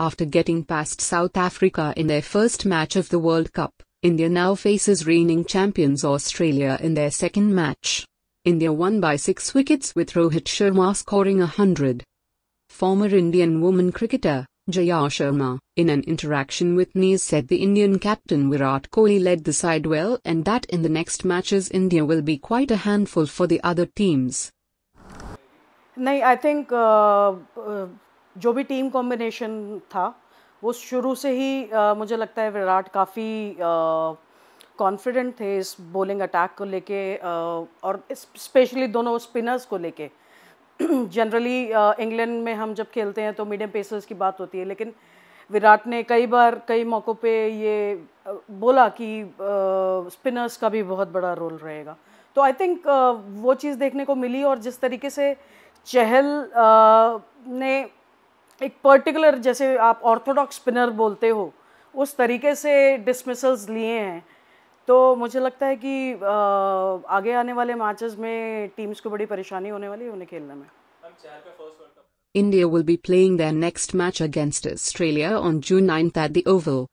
After getting past South Africa in their first match of the World Cup, India now faces reigning champions Australia in their second match. India won by six wickets with Rohit Sharma scoring hundred. Former Indian woman cricketer, Jaya Sharma, in an interaction with News said the Indian captain Virat Kohli led the side well and that in the next matches India will be quite a handful for the other teams. No, I think uh, uh, जो भी team combination था वो शुरू से ही uh, मुझे लगता है विराट काफ़ी कॉन्फिडेंट थे इस बॉलिंग अटैक को लेके और स्पेशली दोनों स्पिनर्स को लेके। जनरली इंग्लैंड में हम जब खेलते हैं तो मीडियम पेसर्स की बात होती है लेकिन विराट ने कई बार कई मौक़ों पे ये बोला कि स्पिनर्स का भी बहुत बड़ा रोल रहेगा। तो आई थिंक वो चीज़ देखने को मिली और जिस तरीके से चहल ने एक पर्टिकुलर जैसे आप ऑर्थोडॉक्स स्पिनर बोलते हो उस तरीके से डिसमिसल्स लिए हैं। तो मुझे लगता है कि आगे आने वाले मैचेस में टीम्स को बड़ी परेशानी होने वाली है उन्हें खेलने में। India will be playing their next match against Australia on June 9th at the Oval.